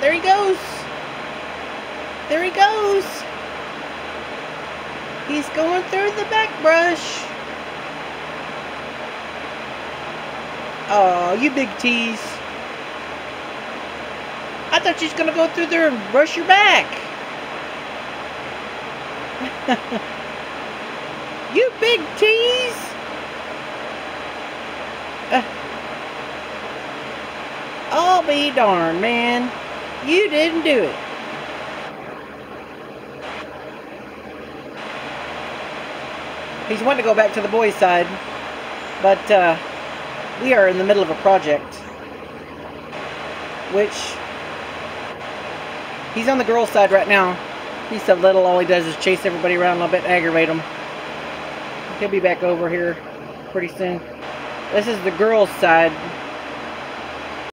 there he goes. There he goes. He's going through the back brush. Oh, you big tease. I thought you was gonna go through there and brush your back. you big tease. Uh, I'll be darned, man. You didn't do it. He's wanting to go back to the boys' side, but uh, we are in the middle of a project, which he's on the girls' side right now. He's so little, all he does is chase everybody around a little bit and aggravate them. He'll be back over here pretty soon. This is the girls' side.